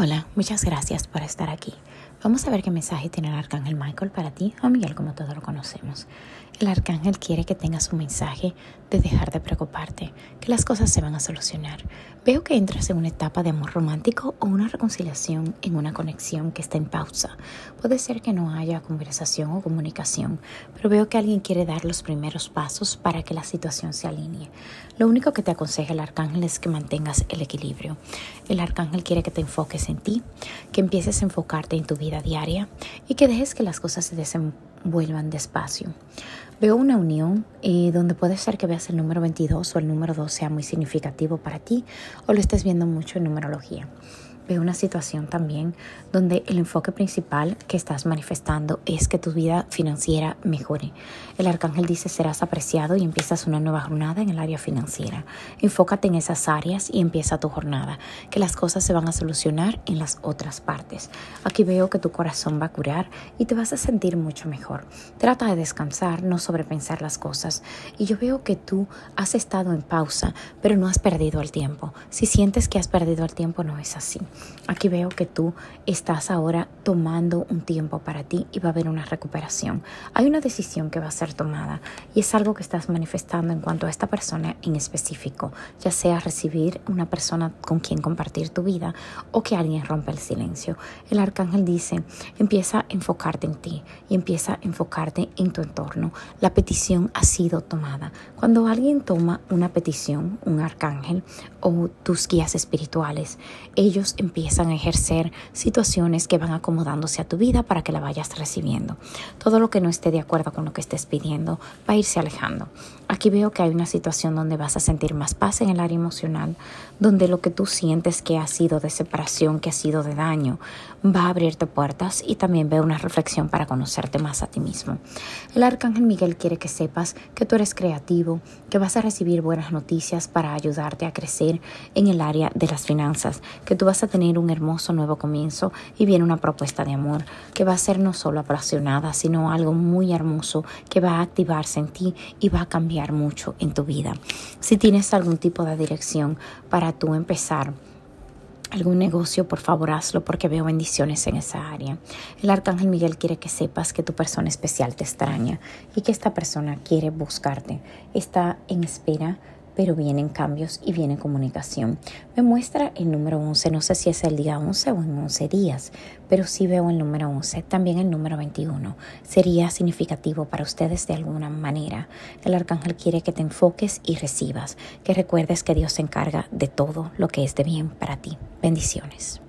Hola, muchas gracias por estar aquí. Vamos a ver qué mensaje tiene el arcángel Michael para ti o Miguel como todos lo conocemos. El arcángel quiere que tengas un mensaje de dejar de preocuparte, que las cosas se van a solucionar. Veo que entras en una etapa de amor romántico o una reconciliación en una conexión que está en pausa. Puede ser que no haya conversación o comunicación, pero veo que alguien quiere dar los primeros pasos para que la situación se alinee. Lo único que te aconseja el arcángel es que mantengas el equilibrio. El arcángel quiere que te enfoques en ti, que empieces a enfocarte en tu vida diaria y que dejes que las cosas se desenvuelvan despacio. Veo una unión eh, donde puede ser que veas el número 22 o el número 2 sea muy significativo para ti o lo estés viendo mucho en numerología veo una situación también donde el enfoque principal que estás manifestando es que tu vida financiera mejore. El arcángel dice serás apreciado y empiezas una nueva jornada en el área financiera. Enfócate en esas áreas y empieza tu jornada, que las cosas se van a solucionar en las otras partes. Aquí veo que tu corazón va a curar y te vas a sentir mucho mejor. Trata de descansar, no sobrepensar las cosas. Y yo veo que tú has estado en pausa, pero no has perdido el tiempo. Si sientes que has perdido el tiempo, no es así. Aquí veo que tú estás ahora tomando un tiempo para ti y va a haber una recuperación. Hay una decisión que va a ser tomada y es algo que estás manifestando en cuanto a esta persona en específico, ya sea recibir una persona con quien compartir tu vida o que alguien rompa el silencio. El arcángel dice, empieza a enfocarte en ti y empieza a enfocarte en tu entorno. La petición ha sido tomada. Cuando alguien toma una petición, un arcángel o tus guías espirituales, ellos empiezan a ejercer situaciones que van acomodándose a tu vida para que la vayas recibiendo. Todo lo que no esté de acuerdo con lo que estés pidiendo va a irse alejando. Aquí veo que hay una situación donde vas a sentir más paz en el área emocional, donde lo que tú sientes que ha sido de separación, que ha sido de daño, va a abrirte puertas y también veo una reflexión para conocerte más a ti mismo. El arcángel Miguel quiere que sepas que tú eres creativo, que vas a recibir buenas noticias para ayudarte a crecer en el área de las finanzas, que tú vas a tener un hermoso nuevo comienzo y viene una propuesta de amor que va a ser no solo apasionada, sino algo muy hermoso que va a activarse en ti y va a mucho en tu vida. Si tienes algún tipo de dirección para tú empezar, algún negocio, por favor hazlo porque veo bendiciones en esa área. El arcángel Miguel quiere que sepas que tu persona especial te extraña y que esta persona quiere buscarte. Está en espera pero vienen cambios y viene comunicación. Me muestra el número 11, no sé si es el día 11 o en 11 días, pero sí veo el número 11, también el número 21. Sería significativo para ustedes de alguna manera. El arcángel quiere que te enfoques y recibas, que recuerdes que Dios se encarga de todo lo que es de bien para ti. Bendiciones.